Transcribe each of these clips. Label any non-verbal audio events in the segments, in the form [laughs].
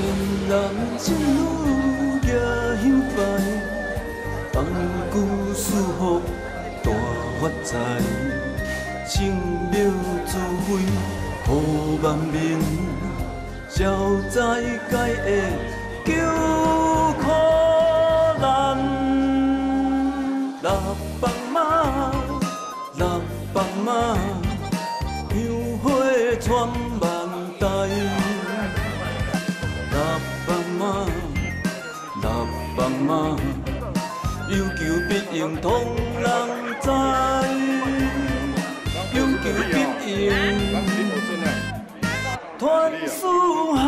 情人情侣也相拜，放句祝福大发财，青庙自费好万民，消灾解厄救苦难。六百万，六百万。有求必应，通人知。有求必应传四海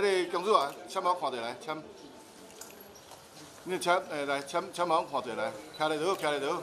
你工资啊，签名看下来，签，你签，来签签名看下来，徛在到，徛在到。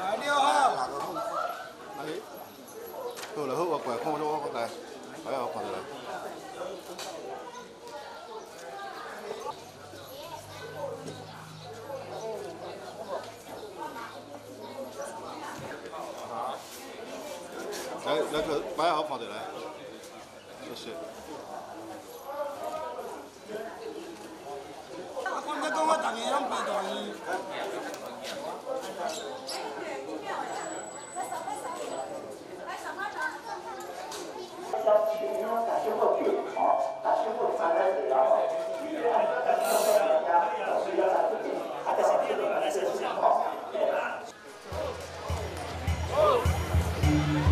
来六号。哎，好了好，我过来看我我来，来我看下来。来来个摆好看下来，谢谢。我们讲我大家拢白大衣。拉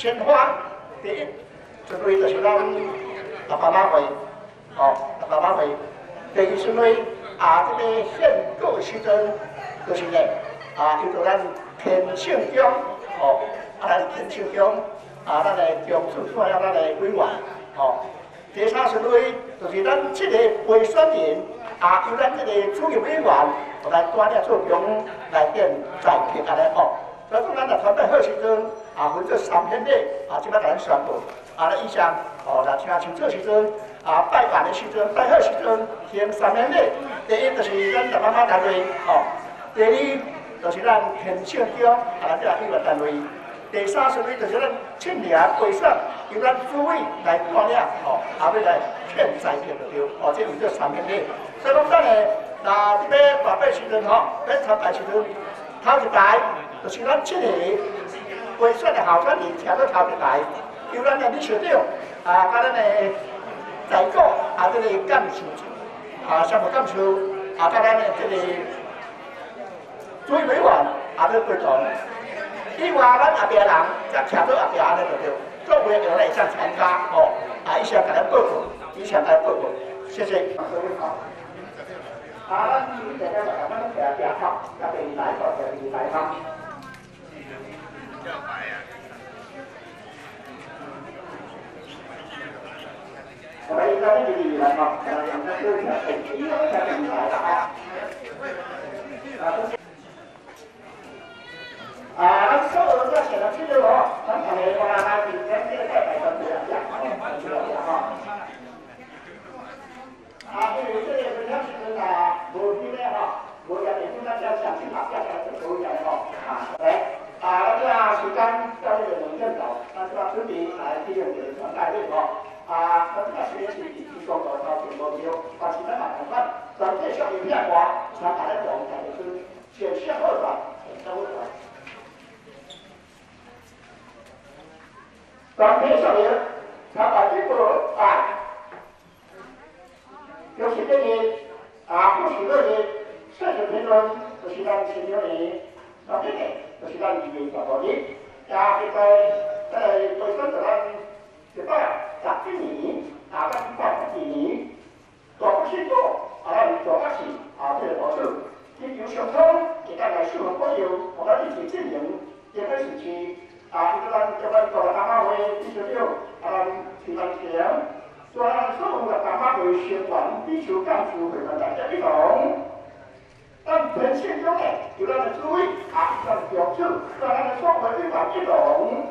鲜花第一，这类就是咱六爸妈会，哦，六爸妈会。第二顺位啊，这个献歌的时阵，就是呢，啊，叫做咱天庆宫，哦，啊，咱天庆宫，啊，咱的中主看了咱的委员，哦。第三顺位就是咱这个备选人，啊，由咱这个主任委员来带领做中来电在评安尼哦。所以咱来传拜好时阵，啊，分做三篇礼，啊，即摆甲咱宣布，啊，咱以上哦来听清楚时阵，啊，拜拜的时阵，拜好时阵，行三篇礼。第一就是咱大妈妈单位，哦，第二就是咱天庆宫，啊，这委员单位。第三顺位。就是咱庆年会选，由咱主委来带领，吼，后尾来劝财票就对，哦，这为做三篇礼。所以讲咱诶，那这边拜拜时阵吼，要参拜时阵，头一排就是咱这个会选的候选人徛到头一排，由咱的理事长啊，甲咱的在座啊，这个干事啊，项目干事啊，甲咱的这个主委员啊，要陪同。另外，咱后壁人则徛到后壁安尼就对，作为有来上参加哦，啊，伊先甲咱报告，伊先甲咱报告，谢谢。啊，咱今日咧，咱咱徛徛好，甲第二台吼，第二台。我们应该是第二台吼，呃，两个都徛第一个徛第二台了哈。啊。啊，咱所有在写的记录哦，咱大家我来来，今天这个代表团队啊，讲讲哈。啊，因为这个是咱是啊，无批的哈，无要点出咱要详细拍下来就可以了哈。啊，来，啊，那这样时间到这个农政岛，咱是要准备来提供给传代理哈。啊，咱这个实验室提供到到全部有，但是咱马上看，咱这小影片话，咱大家讲讲就是先先后转，先后转。当天少年，他把这个啊，有些个人啊，不许个人，三十分钟就是咱青年人，啊，这个就是咱二月十五日，啊，现在在本身就咱一百十一年，啊，咱一百十二年，大不辛苦，啊，咱大不是啊，这个好处，地球上空，给大家适合朋友，我们一起进行这个事情。啊，这个这个做大马会地球六，啊，提上前，做咱所有的大马会宣传地球干部会们大家一同，咱全县中的有咱的诸位啊，咱表示，做咱的所有地方一同，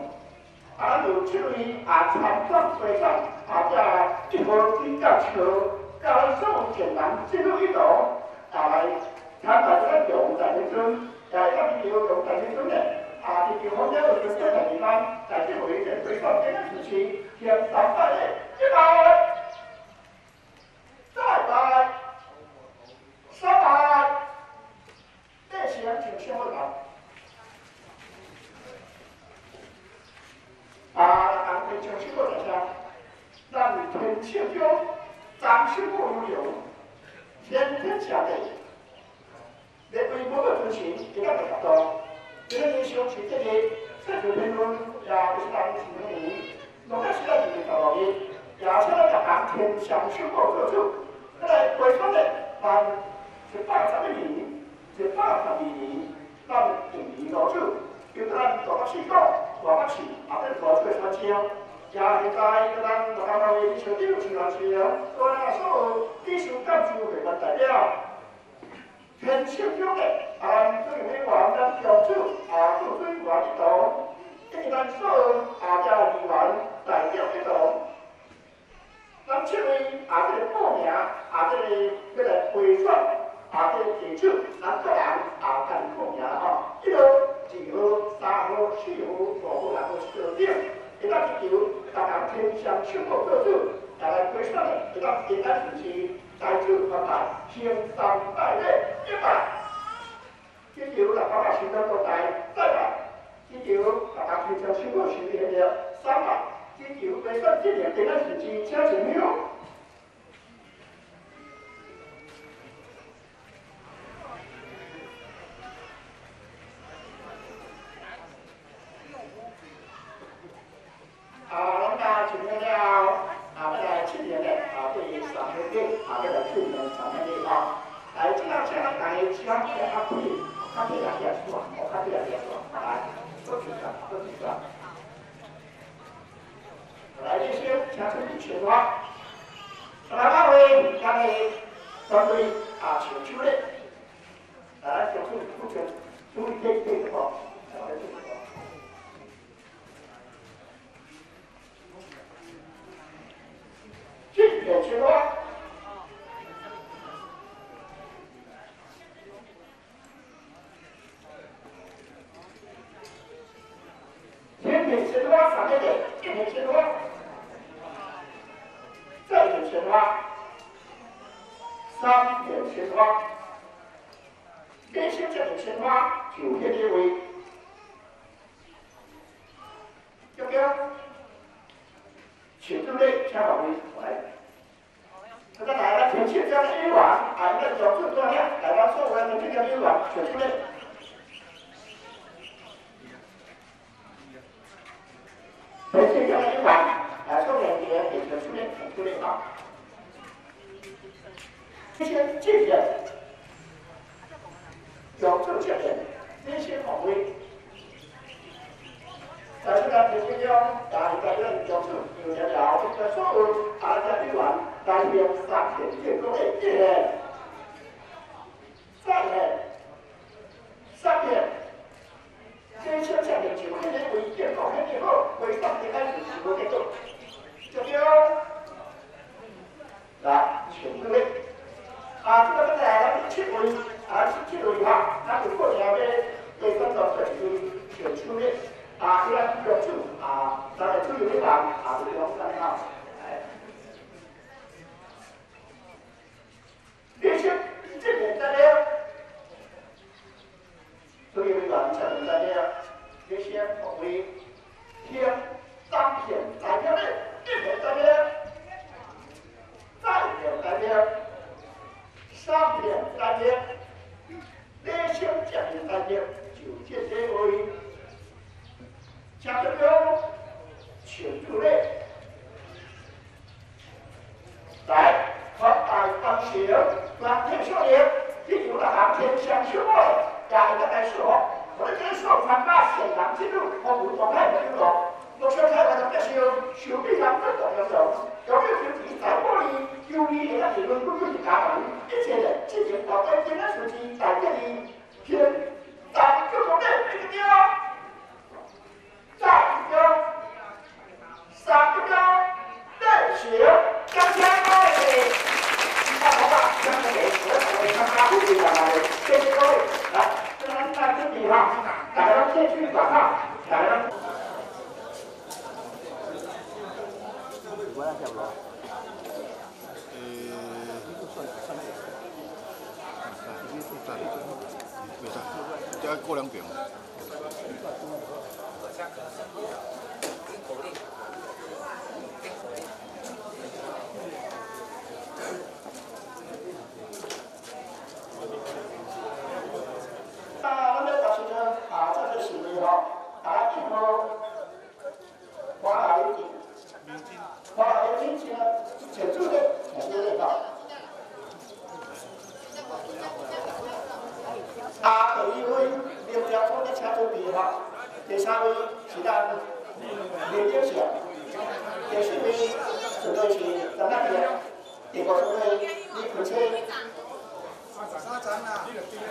啊，有这位啊，参上水上啊，这一号比较球，跟咱所有简单进入一同，啊，来参加这个用在民村，在咱地球用在民村的。啊！地球方面有些地方，在这回人推广这个事情，向上拜的，一拜，再拜，三拜，这些请先不讲。啊，咱们请先不讲，咱天庆中，掌声不如有，天天下的，在微博的分析，给大家看到。这个英雄去这个三十分钟，也就是当前年，农历十二月十六日，也请了各行天上修过做主。那来回村的，咱是八十一年，是八十二年，咱定义老主，叫咱大北市讲，大北市啊，这大出三枪，也现在叫咱大家为地球第六次三枪，所以啊，所有地球干部会的代表。天庆中的啊，最为王的标志啊，做最王一道，跟咱所有啊家议员代表一道，咱这位啊这个报名啊这个这个会选啊这个提手，咱个人啊干报名啊，一号、二号、三号、四号、五号、六号、七号点，一到一球，大家天上全部做主，大家会选的，一到简单事情。在此发派，天上大礼一百，这条大家把钱都过来再来，这条大家平常超过十年了三百，这条每算一年第二时期加钱没有？啊，龙家请听了。啊，在去年的啊，对于上面的啊，这个去年上面的啊，来这样这样来，希望大家可以看这两点是吧？我看这两点是吧？来，都举上，都举上。来，这些全是你全话。来，各位，各位，各位啊，请出来。来，小助助手，注意这这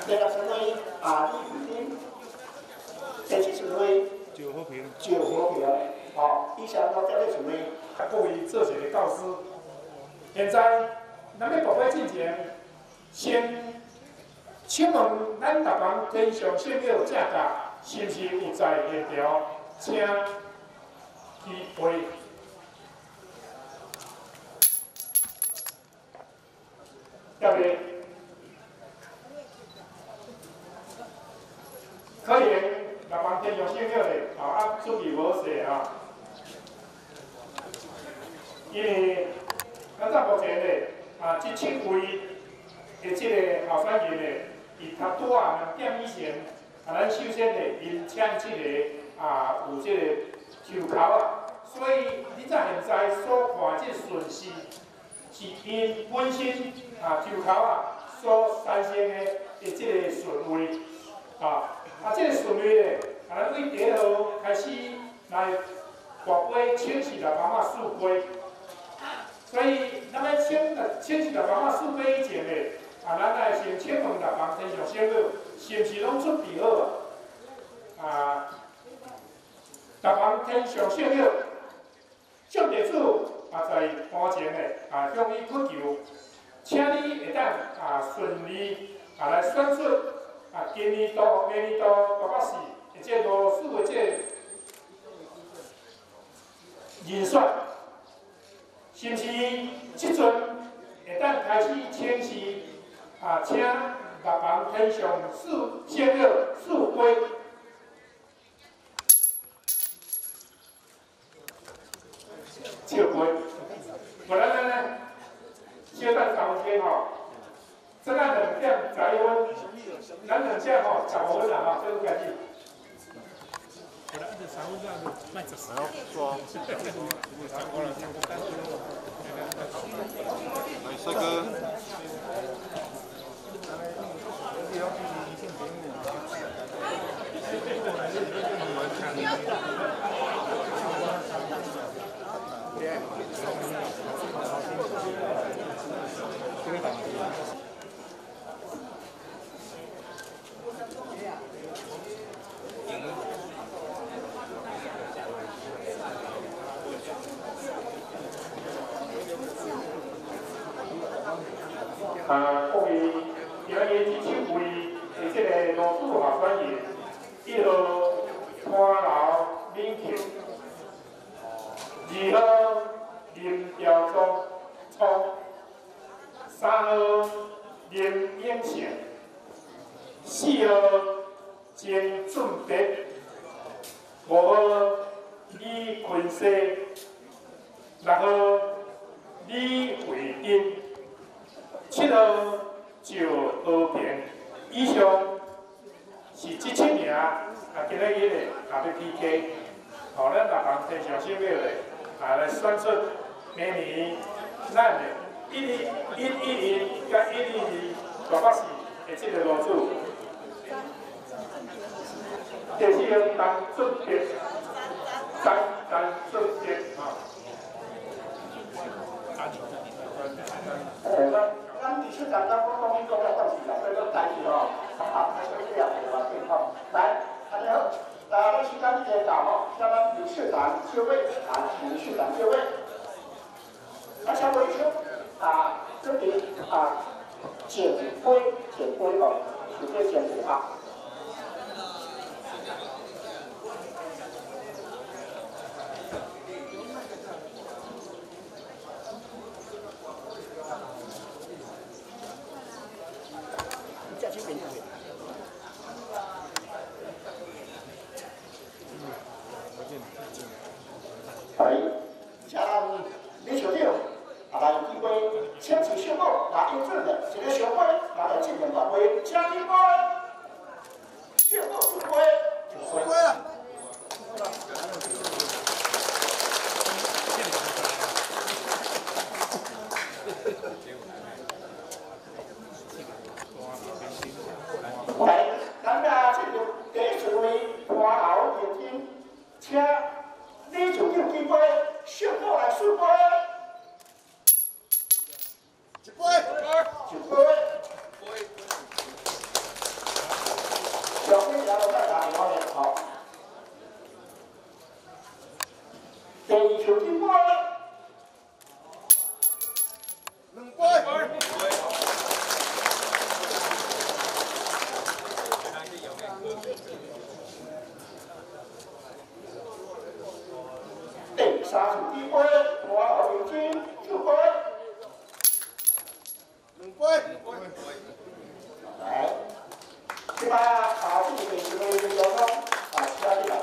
这个是为啊？李玉林，在什么位？赵和平，赵和平。好，以下到这位什么？各位这些的教师，现在咱们宝贝进前，先请问咱大天平常上课价格是不是有在下调，请几位嘉宾。都比我少啊！因为啊，只咧，啊，即个后生伢咧，伊较多啊，点以前，啊，咱首先咧，伊请即个啊，有即个球头啊，所以你才现在所看即损失，是因本身啊球头啊所产生的，诶，即个损位啊，啊，即个损位咧。啊，为第一号开始来划杯，清洗的妈妈树杯。所以，那么先的清洗的妈妈树杯前的，啊，咱来先请问的房先生，先是不是拢出第二啊。十方天上圣了，上帝主啊在花前的啊向伊恳求，请你会当啊顺利啊来选出啊今年度明年度八爸四进入四月节，元帅，星期一即阵会当开始请示啊，请各万天上四仙乐四鬼，借位，原来来来借咱三五千哦，咱咱两百点，十一万，咱两只吼十五分人哦，这个今日。然后说、啊，来帅哥。咱理事长就位，啊，情绪感谢位。大家回说，啊，这里啊，简规，简规哦，直接简规啊。来，像李小六，啊来机会牵起袖口，拿英俊的这个学会，拿来进门发挥，加一关，袖口出挥，出挥啊！来，咱家这个第一位花老眼睛，请李九六机会，袖口来出挥，一杯，一杯。小飞然后再打电话给好。第二球进波，两杯。第三球进波，我老眼睛出杯，两杯。来，这把好这个是为了说啊，其他地方。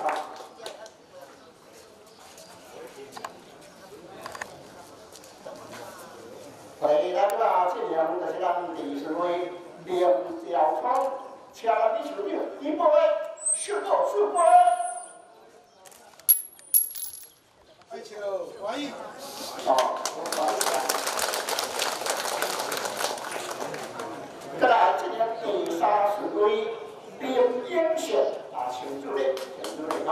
回来啦，这样就是咱第四位。梁兆聪，请咱李球长一波秀到秀波。开球，欢迎。好，再来，这边第三十位。林英选啊，请助理，请助理啊。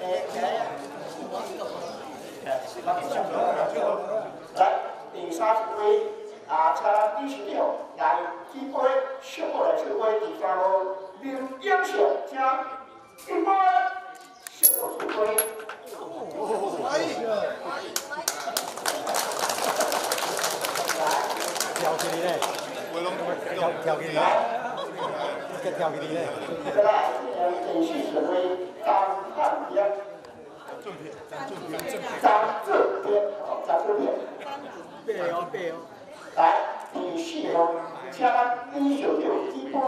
哎，来，来，第三十位啊，请李十六来机会，秀过来指挥第三号林英雄将一波秀过指挥。欢迎。跳起嚟咧，我拢跳跳起嚟咧，一跳起嚟咧。再来，第四十位张汉平。张志天，好，张志天。背哦背哦。来，第四号，请咱李小六一波，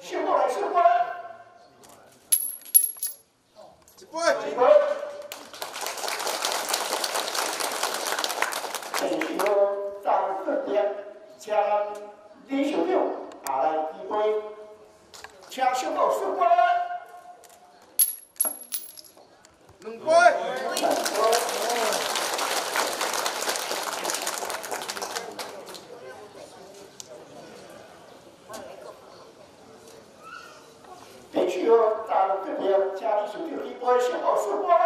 秀过来秀过来，一杯。一波。第四号，张志天，请咱李小六啊来一杯，请秀过秀过来，两杯。两波。咱这边家里是第一官，先报四官。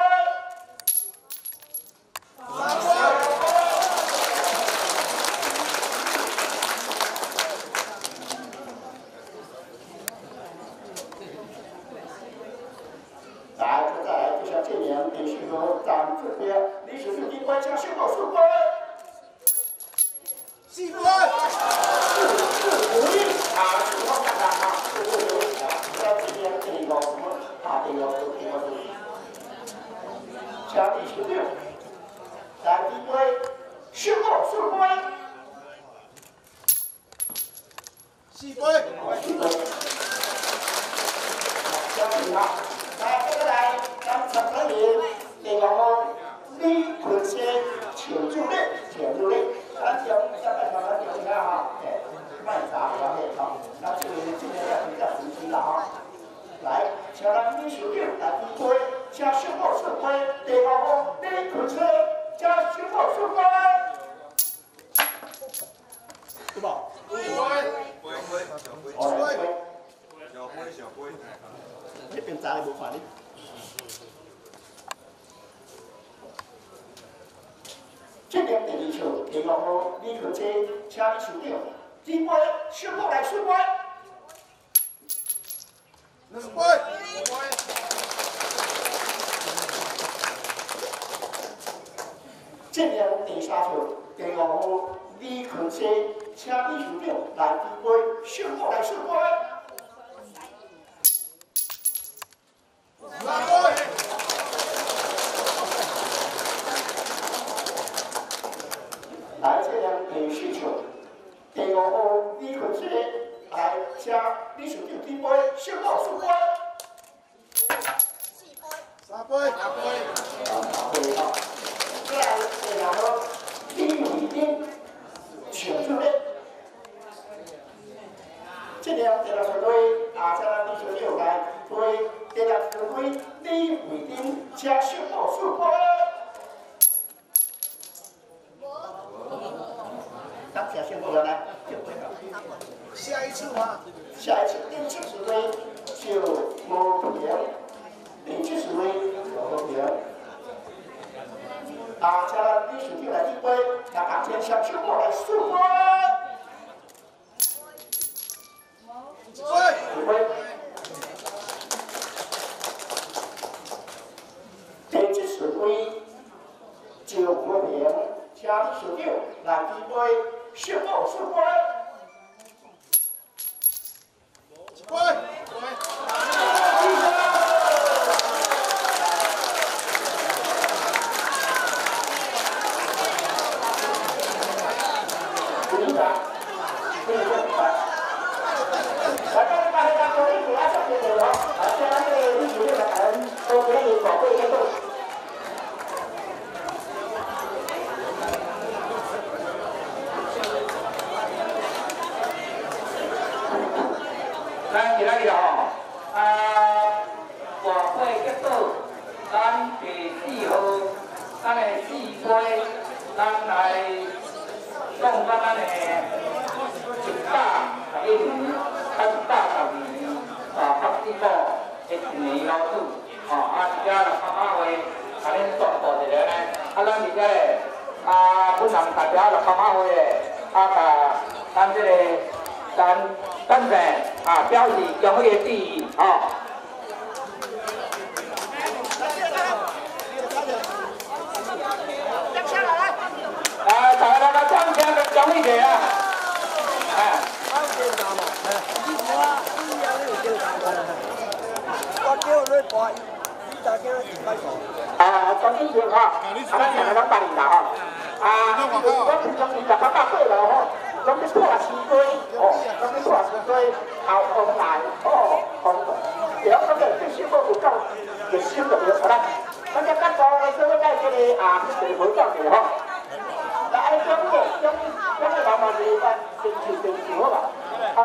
来，就在就，你是第一官，先报四官。四。尽量尽量少买，啊，尽量少点买，对，尽量少买，你为顶吃小老鼠。啊，总经理哈，阿两个人八零的哈，啊，伊就是讲从二十八八岁了哈，从二十岁啊，四十岁，从二十岁到现在，哦，工作，像我今天退休，我有够，有十六年了，我再干多，我再干几年啊，去退休金就好。那哎，总经理，总经理，咱慢慢子办，先去先去好吧？好。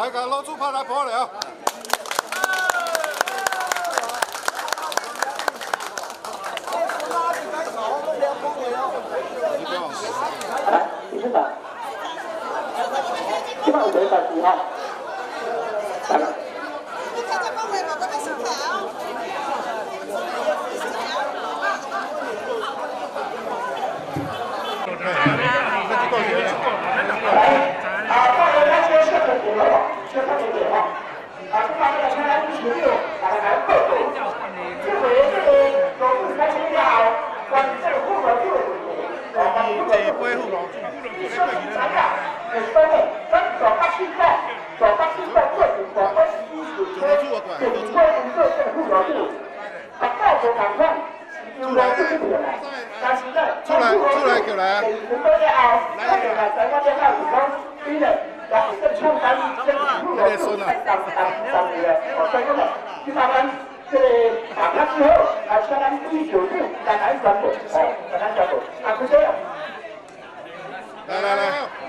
来个老猪炮来破了。来，李市长，希望有人三十号。来，啊，大家来先先点了吧，先看点点哈。啊，这方面的参加一起六，大家来报走。这回这个老师开学了，关这个户口就有问题。啊，关户口就有问题。你说是啥呀？很多的，咱左八七块，左八七块个人左八十一十块，就是关于这个户口就，啊，到处赶快。出来，出来，出来，出来，过来啊！这个孙啊，当当当的了，所以讲呢，这他们这个打卡之后，啊，相当于九度，来来全部，哦，来来全部，啊，不这样。来来来，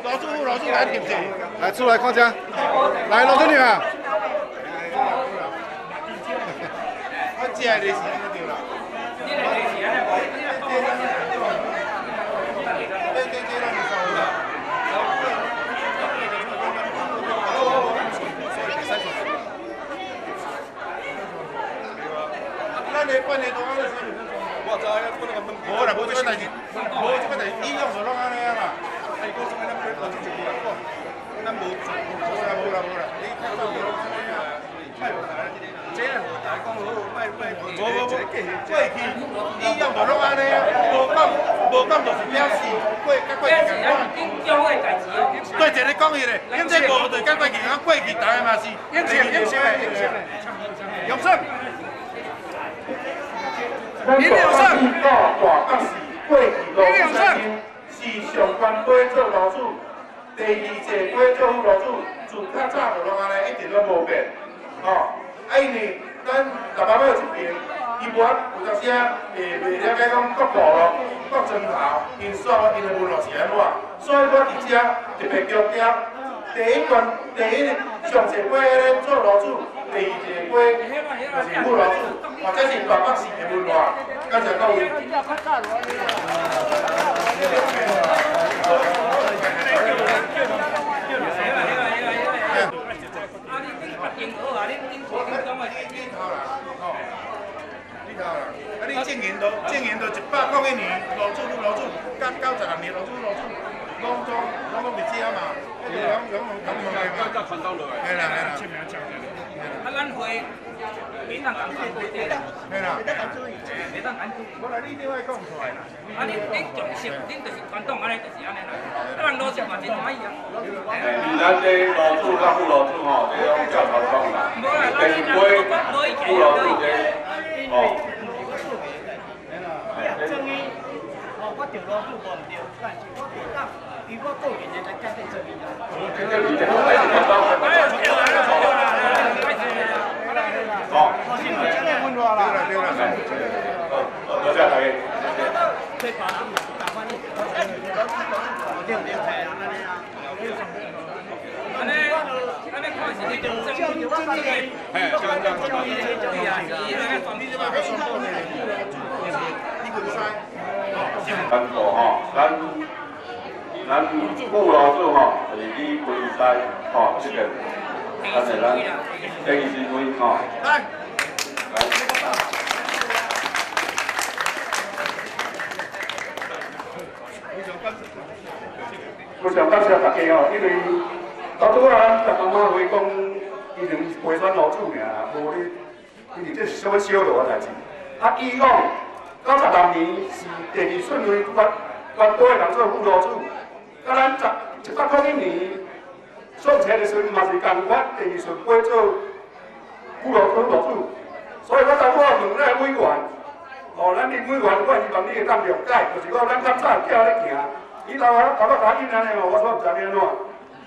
老住户，老住来，对不对？来出来看家，来老孙女啊！我接的是那对了。咱你关你多少时？我知影，不能咁无啦，无这个代志，无这个代志，医用就拢安尼啊啦。哎，讲什么咱不要就就讲，咱无无啦无啦无啦，你看到就拢安尼啊，卖无大，这样大讲好，卖卖无无无，过去医用就拢安尼啊，无讲无讲就是表示过过去共款。对，一个讲伊咧，因这无对甲过去共过去大个嘛是，应承应承的应承的，永生。咱大家知道大甲是过去路三间是上关街做老主，第二届街做副老主，自较早就拢安尼，一直拢无变。哦，啊因为咱大巴尾这边，伊原有当时啊，袂袂了解讲国部咯、国政头因所因的门路是安怎，所以我伫遮特别强调，第一关第一上届街咧做老主，第二届街就是副老主，或者是大北市的门路，感谢各位。你头啦，吼，你头啦，啊你经营都经营都一百多一年，老主愈老主，十六年老主主，拢总拢拢伫遮嘛，啊，咱会闽南讲讲对啦，嘿啦，袂当你电话讲出来啦，啊，重视，恁就是安尼，就是安尼啦。啊，人老少嘛真欢喜啊。咱这老主甲副老主吼，这种叫啦，老主这，哦。正义，哦，我着老主无毋对，但是我会当，如果个人来改变正义啦。这个理解，还是传统。好，对啦对啦，好，多谢。大家。对别人嘛是共款，对不对？嘿，安尼啊。安尼安尼看是迄种正正正正的，嘿，这样这样，对啊，是那个传你这把较双方的，你滚塞，咱做吼，咱咱副老主吼，就是李昆山吼，这个，咱是咱第一指挥吼。来。非常感谢大家哦，因为老拄啊，逐妈妈话讲，伊两陪选老主尔，无你，因为这是什么小路的代志。啊，以往九十六年是第二顺位关关岛的人做副老主，啊，咱十一百块一年上车的时阵嘛是共款，第二顺位做副老副老主，所以我当我问咱委员，哦，咱林委员，我希望你会当了解，就是讲咱较早叫咧行，伊头啊头拄甲因安尼哦，我煞毋知安怎。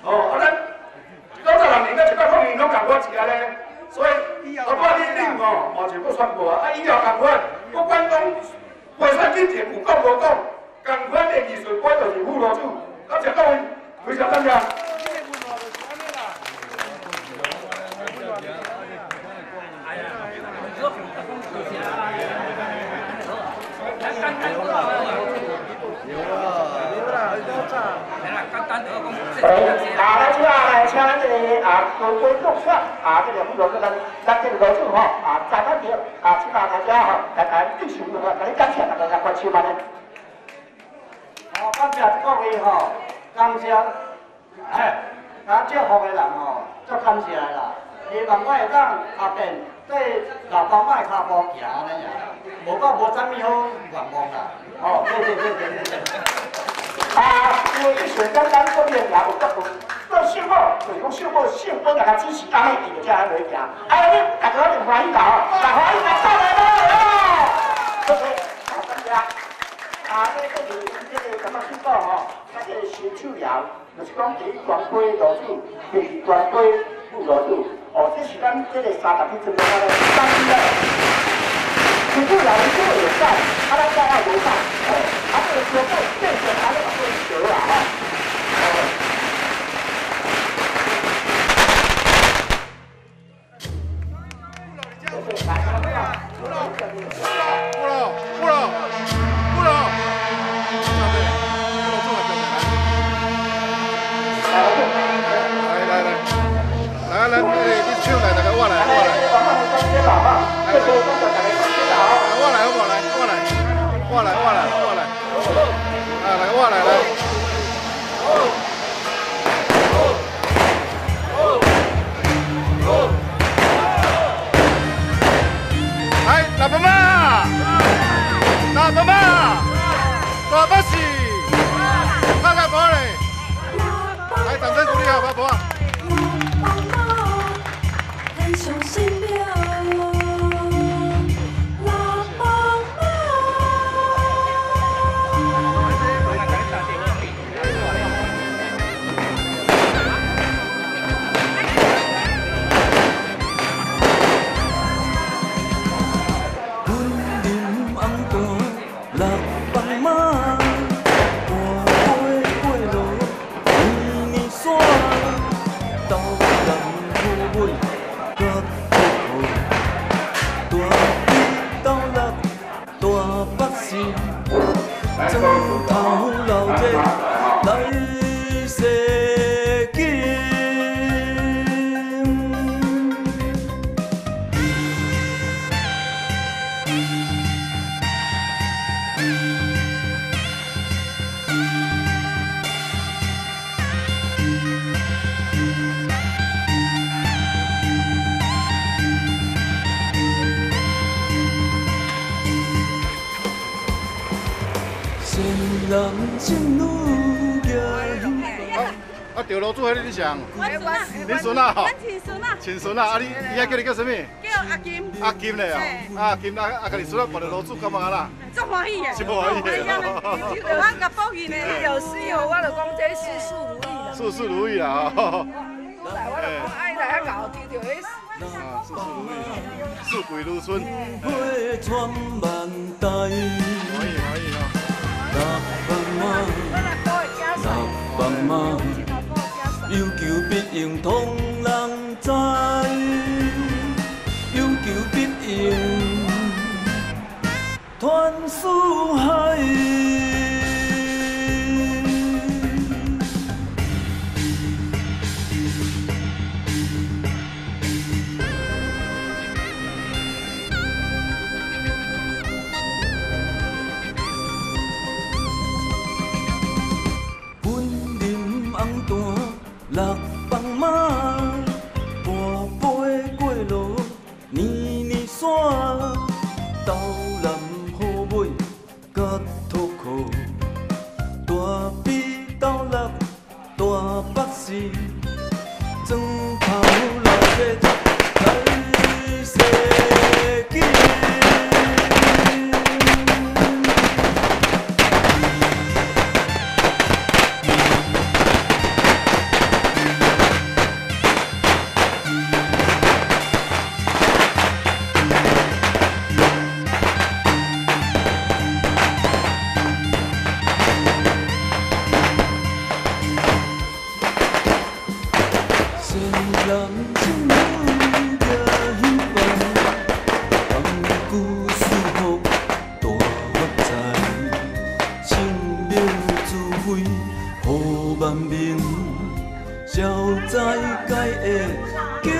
哦，啊咱九十六年到一百零年拢共款一下咧，所以我把你领哦，嘛全部宣布啊，啊以后共款，不关东，火车地铁不够不够，赶快的你水波就是护罗住，大家各位，回家大家。反德工。啊，来请啊，来这个啊，多多同学啊，这个我多这个咱咱这里老做哈啊，大家去啊，请啊大家哈，来来举手，那个那个感谢大家关心嘛的。好，感谢各位哈，感谢，哎，感谢好的人哦，足感谢啦，希望我会当下边在老方迈下步行安尼样，无我无啥样好愿望啦。哦，对对对对对。啊，因为伊虽刚咱做面也有结婚，做幸福，就讲幸福，幸福甲支持，咱会定只安尼行。哎呀，你大家就欢喜到，大家欢喜了上来啦！好，感谢。啊，这这就是这个感觉幸福吼，咱这个新旧羊，就是讲第一关关老主，第二关关副老，哦，这是咱这个三十分钟的，三十。全部老人都也在，他们在也无上，他们说在镇上，他们老是去了啊，哦。了，好，来。来，来，来，来来，你去来，来，我来，我来。我来，我来，我来，啊，来我来来。来，大伯妈，大伯妈，大伯是，拍下波嘞，来，掌声鼓励下大伯。啊，钓罗主迄个你上，我孙啊，你孙啊吼亲孙啊，亲孙啊，啊你伊遐叫你叫什么？叫阿金，阿金嘞哦，阿金啊啊，甲你孙啊，抱着罗主干嘛啦？足欢喜的，是不欢喜的就就俺甲报应的，你有事哦，我就讲这事事如意啦。事事如意啦！吼。来，我就讲爱来遐搞，丢着迄。啊，事事如意，富贵如春，花传万代，欢喜欢喜哦。六帮马，六帮马，有求必应通人知，有求必应传四海。自己。灾解厄，救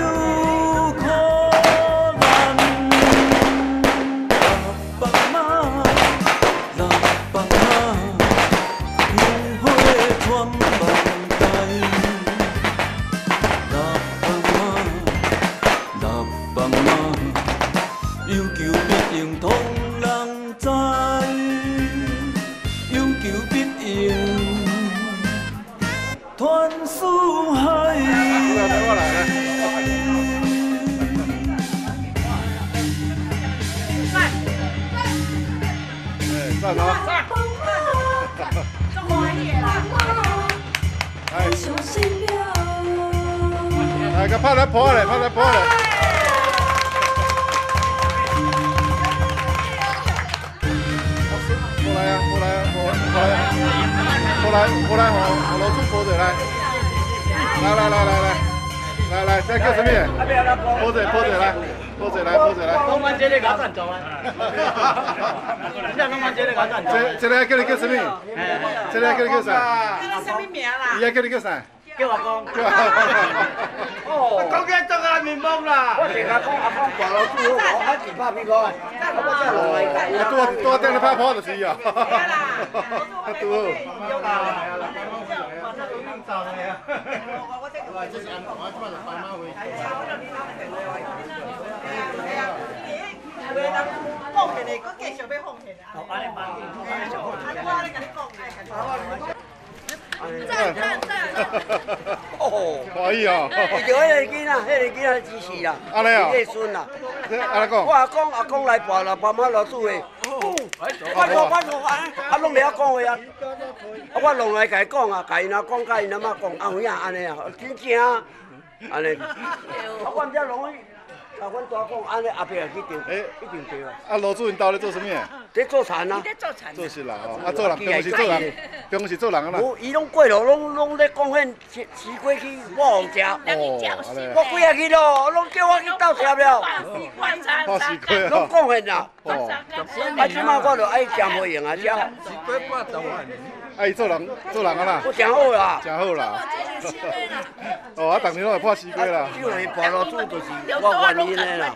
拍破就是啊。多。放起嚟，佢繼續要放起嚟。好，安尼辦。我咧甲你講，赞赞赞！哦，可以哦。就迄个囡仔，迄个囡仔支持啦，安尼哦迄个孙啦。安尼讲我阿公阿公来跋啦，跋马老祖的。我我我我啊，拢袂晓讲话啊。啊，我弄来甲伊讲啊，甲因阿讲，甲因阿妈讲，啊有影安尼啊，真正啊，安尼。[laughs] 啊，我毋知拢去。啊，阮大讲安尼后壁去定，一定钓啊。啊，罗主任到咧做什么？在做田啊。做田。做事啦，哦，啊做人，平时做人，平时做人啊啦。无，伊拢过路，拢拢咧贡献饲饲鸡去我互食。哦。我几啊去咯，拢叫我去斗食了。拍死鸡啊！拢贡献啦。哦。啊，即马我著爱食无用啊，食。啊，伊做人，做人啊啦。我真好啦。真好啦。[laughs] 哦，啊，逐年拢会破西瓜啦。就来跋落主就是我原因的啦。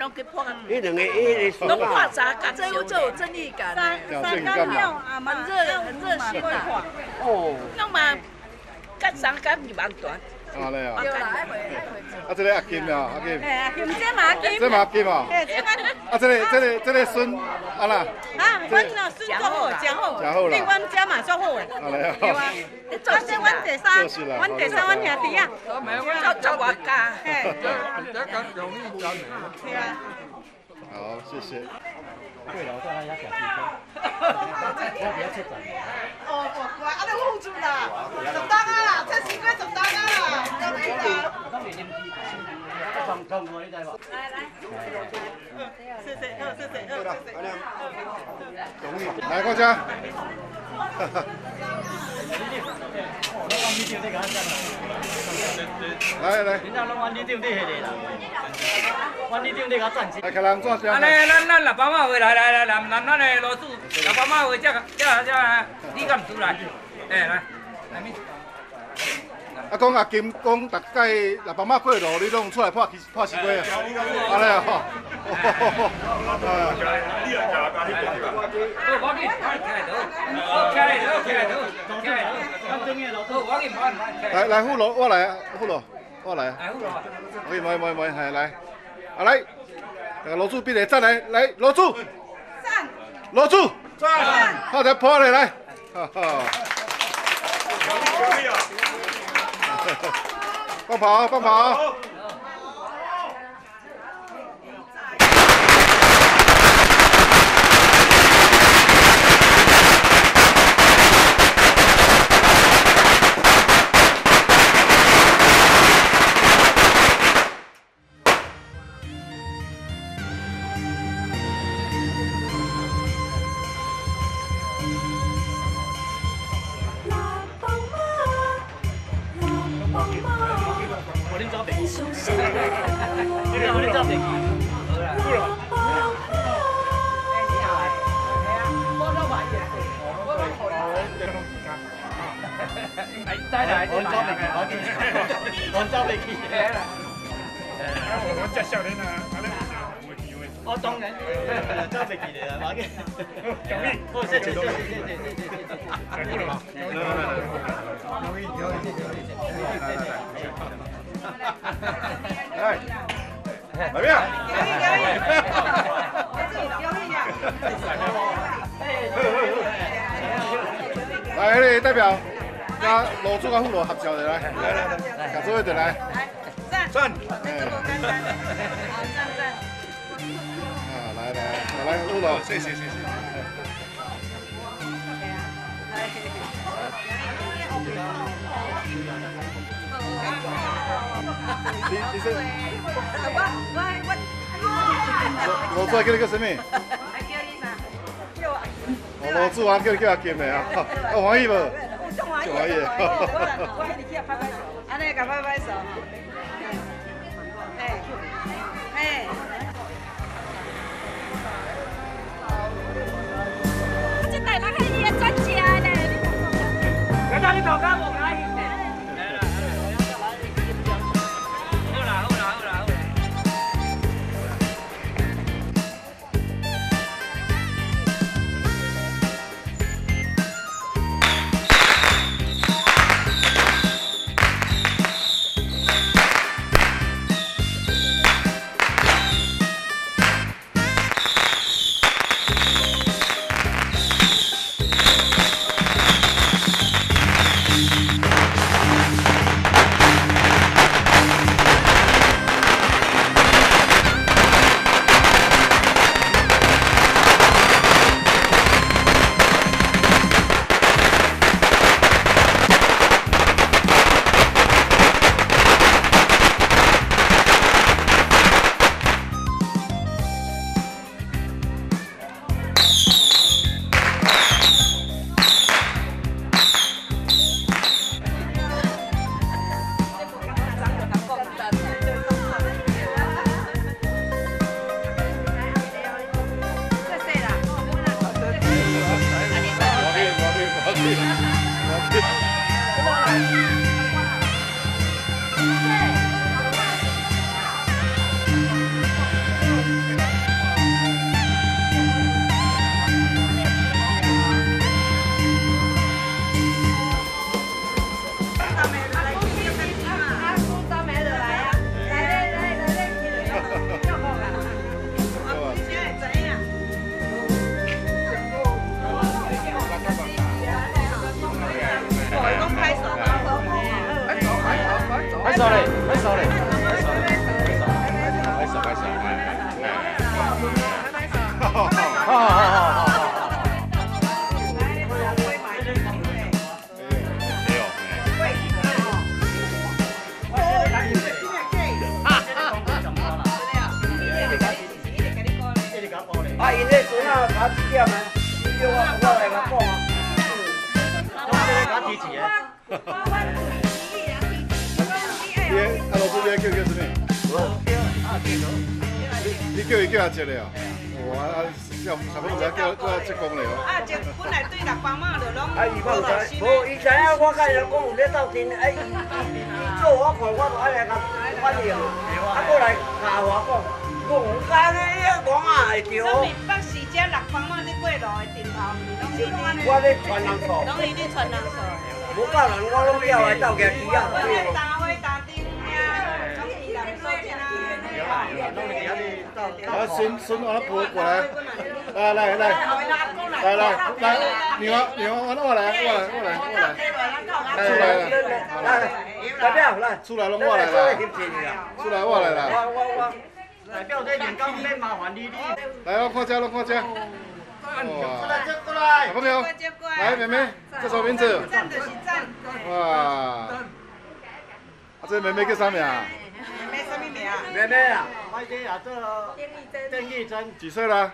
迄两个迄个拢破杂感觉有这有正义感。有正义感嘛。很热很热心啦。哦。那么，甲三工二万段。啊。对啦，啊，这个阿金啊，阿金。哎，阿金这嘛阿金。这嘛阿金啊。哎，这嘛。啊，这个这个这个孙，啊啦。啊，孙做好，真好。真好啦。比阮遮嘛做好诶。安尼啊。对啊。你做这阮第三，阮第三，阮兄弟啊。做做我家，嘿。对啊。好，谢谢。贵楼在那家小汽车，我不要出站。哦，乖，啊，你好住啦，十单啊，这四块十单啊，有咩啦？放放我你知无？来来，谢谢，好，谢谢，好，谢谢。来，国家。来来。人家拢往你顶底下个啦，往你顶底甲赚钱。来，开人做啥？安尼，咱咱六百码回来来来来，咱咱的老主六百码回这这这，你敢出来？哎来，来咪。啊，讲阿金讲，大概六百码过路，你拢出来拍拍死鸡啊？安尼啊吼。你来加加迄个对吧？好。好，我给拍。来来，副罗，我来啊，副罗，我来啊。来副罗。喂喂喂喂，系来，啊来，那个罗柱闭嘴站来，来罗柱。站。罗柱。站。拍台破来来，哈哈。放跑，放跑。来，来副罗，谢谢谢谢。你你是？我我我。罗主叫你叫什么？我。哦，罗主啊，叫叫阿金的啊，哦，欢喜无？中华中华爷。我ให้你去拍拍手，安尼甲拍拍手领导干部。来来来，你往你往我来，我来我来我来，出来了，来代表来，出来了我来了，出来我来了。我我我代表这员工免麻烦你你。来，我看这，我看这。过来接过来，小朋友，来妹妹，叫什么名字？赞就是赞。哇，啊这妹妹叫啥名啊？妹妹什么名？妹妹啊，我这也做郑义珍，几岁了？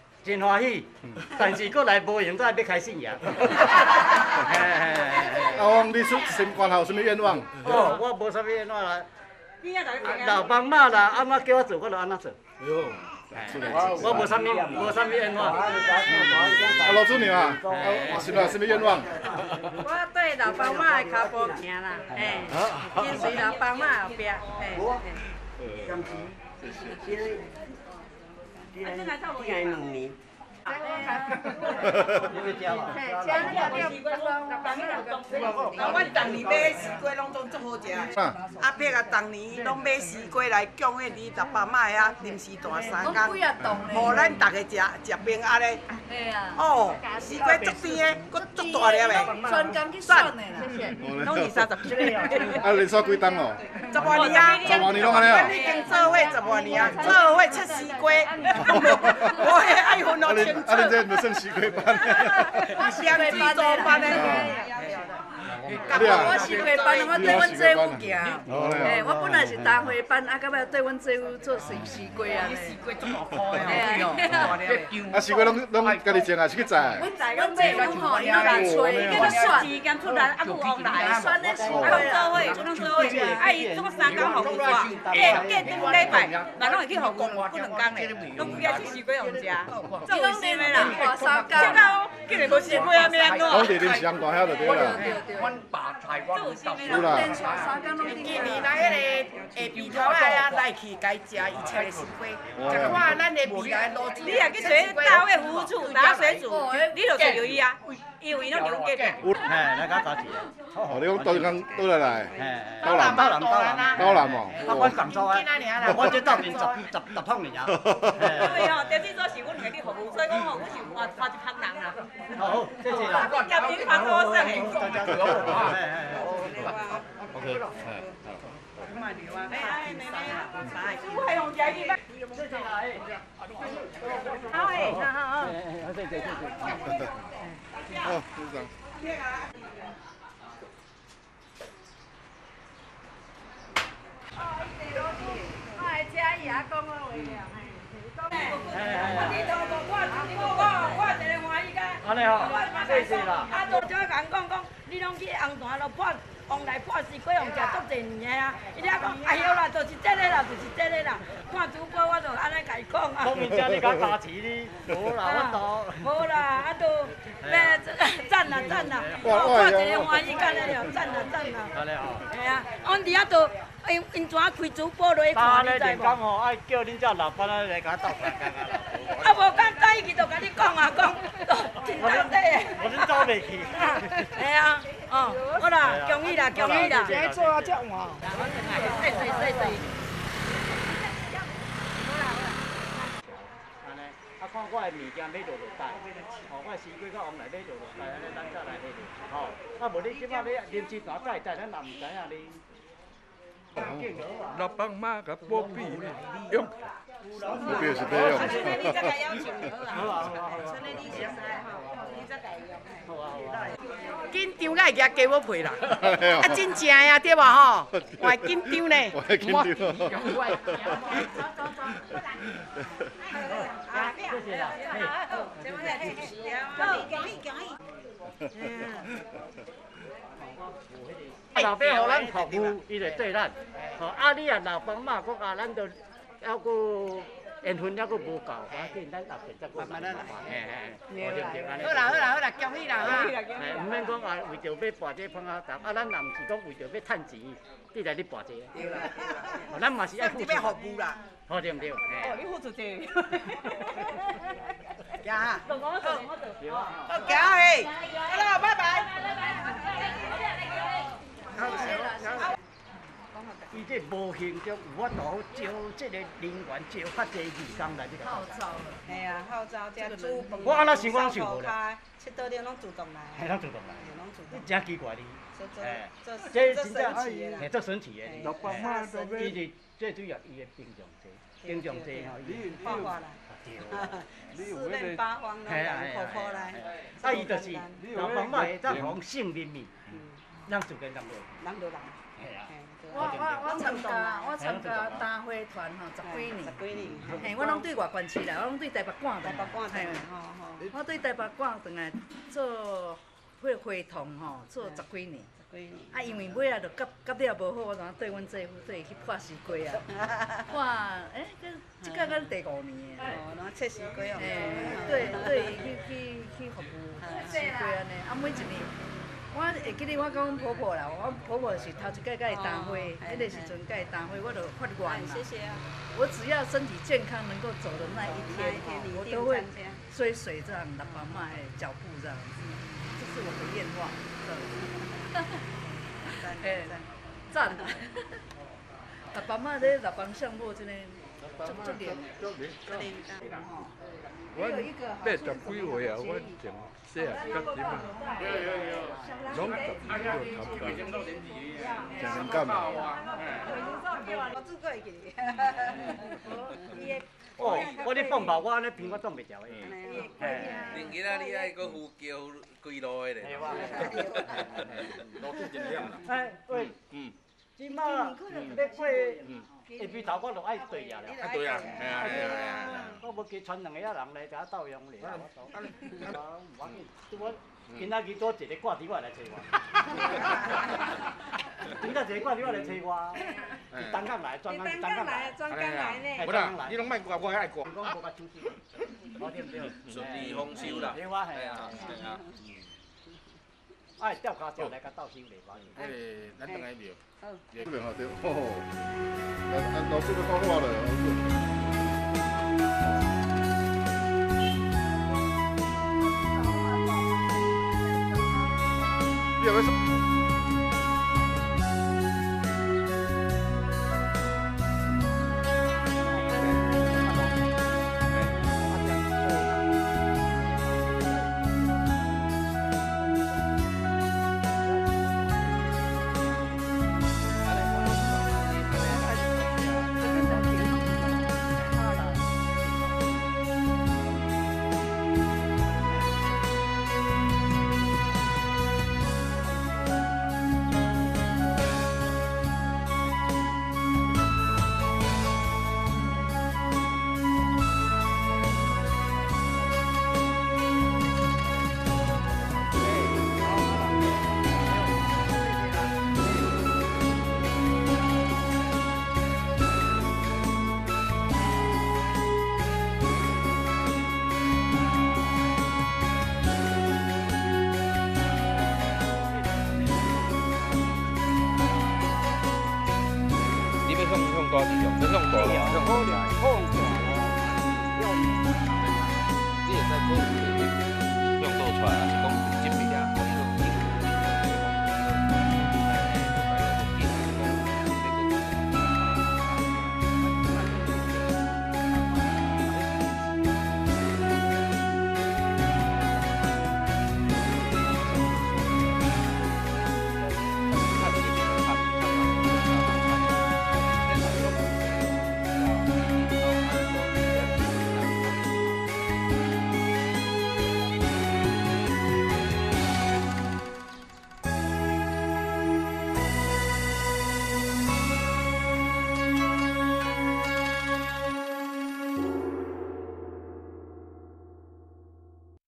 真欢喜，但是过来无用，再要开信仰。[laughs] 阿王，你出心肝头什么愿望？哦，我无啥物愿望啦。老帮妈啦，阿妈叫我做，我就安那做。哟，我无啥物，无啥物愿望。阿，老主娘啊，啊，心内什么愿望？我对老帮妈的脚步行啦，嘿，跟随老帮妈后壁，嘿。今年两年。你要交啊？我当年买西瓜拢总足好食的，阿伯啊，当年拢买西瓜来供迄你六百麦啊，临时大三工，互咱逐个食食平安的。哦，西瓜足甜的，佮足大粒的。专工去选的啦，拢二三十斤。啊，连续几档哦？十外年啊！十外年拢安尼啊？已经做伙十外年啊，做伙出西瓜，我爱分哦。啊，恁这唔算四季班？双子座班的。我西瓜班，我对阮姐夫行。哎，我本来是大花班，啊，到尾对阮姐夫做西西瓜啊。西瓜足大颗的，啊，西瓜拢拢家己种啊，是去摘？阮摘阮买拢吼，伊拢来吹，伊个选，时间出来啊，有往来，选咧西瓜。啊，做伙，做拢做伙，啊，伊总三工互伊抓，隔隔顶礼拜，嘛拢会去互公，不两工咧，拢规啊去西瓜用食，做有心的啦。三工，这个竟然无西瓜啊，命个。拢伫恁相关遐就对啦。有啦。今年来迄个下边头来啊，来去该食伊切的西瓜，看咱的未来路子。你也去找大卫服务处打水煮，你就找伊啊，因为拢了解的。哎，来甲加钱。哦，你讲倒工倒来来？刀南刀南刀南刀南哦。啊，我广州啊，我这到面十十十趟年啊。因为吼，电视组是阮两个去服务，所以讲吼，阮是换换一帮人啦。好，谢谢啦。业务蛮多生的。OK，哎，我系用仔啲咩？好好，好好好。谢谢谢谢。好，组长。我来遮伊阿讲个话呀，安尼吼，谢谢啦。啊，都只讲讲讲，你拢去红坛咯破，往来破西瓜用食足济年啊！伊咧讲，哎哟啦，就是这个啦，就是这个啦。看主播我就安尼甲伊讲啊。讲面遮你甲加持你，无啦，我都。无啦，啊都咩赞啦赞啦，看一个欢喜干了了，赞啦赞啦。安尼吼。系啊，阮伫遐都因因怎开主播落去看，你知无？讲吼，爱叫恁遮老板啊来甲斗干干啦。啊，无讲早起就甲你讲啊，讲真当地的。我恁走袂去。[laughs] 系啊，哦，好啦，恭喜啦，恭喜啦。这做啊这换。对对对对。啊，看我的物件买落落袋，吼，我的西瓜到往内买落落袋，安尼咱再来买着，吼。啊，无你即摆你临时大载载，咱也毋知影你。老帮妈甲波比用。波比是这样。春天你再来邀请好啦，春天你先来吼，你再来邀。好啊好啊。紧张个会夹鸡母皮啦，啊真正呀对吧吼？我还紧张呢。我还紧张。老爸互咱服务，伊就对咱。吼，啊你啊老帮妈，搁甲咱着还佫缘分还佫无够，反正咱后边再慢慢来。嘿嘿。好啦好啦好啦，恭喜啦哈！嘿，毋免讲啊，为着要博这碰啊，啊咱也毋是讲为着要趁钱，你来你博这。对啦。咱嘛是爱付出。要服务啦。好对毋对？哦，你付出这。[laughs] 呀，好，好，好，行嘿，好了，拜拜。伊这无形中有法度招这个人员招较济义工来这个。号召了，系啊，号召这个主办。我安那想，我想无咧。七道店拢主动来。系拢主动来。拢主动。真奇怪哩。哎，这这真正系做神奇的。六百万都买。伊是最主要伊的形象济，形象济吼。四面八方拢人破破来。啊，伊就是老房嘛，会当防性人民。咱自己人落，人就人。嘿啊。我我我参加我参加大会团吼十几年，十几年。嘿，我拢对外县市啦，我拢对台北赶台北赶嘿，我对台北赶转来做会会同吼，做十几年。十几年。啊，因为尾啊，就夹夹了无好，我怎对阮姐夫对去破西瓜啊？[laughs] 破，诶，即个敢第五年诶。哦，喏，切西瓜哦。嘿，对对，去去去服务西瓜安尼，啊每一年。我会记得我讲阮婆婆啦，我婆婆是头一届甲伊单会，迄个时阵甲伊单会，我就发愿嘛。谢谢啊。我只要身体健康，能够走的那一天，我都会追随这样老爸妈的脚步这样子，这是我的愿望。[laughs] [laughs] 哎，赞！老爸妈咧老帮项目真的，足足连，足连吼。我八十几岁啊，我从细啊到今啊，拢十二岁参加，真能干嘛？哦，我咧放炮，我安尼片我挡袂牢诶。另今仔你爱搁呼叫几路诶咧？路子真亮啦。哎，喂，嗯，即马要过。下边头我就爱对呀了，爱对啊，系啊系啊系啊！我要去传两个仔人来甲我斗用咧。我我我今仔日多一个挂电话来找我。[laughs] 今仔一个挂电话来找我，单工来，专工单工来，专工来呢。不啦，你拢莫挂，我爱挂。讲无甲手机，我对不对？顺利丰收啦。对啊，系啊，系啊。哎，钓卡钓来甲斗收袂歹。诶，咱等下聊。好。这边好对哦。按老师的方法了，两个是。你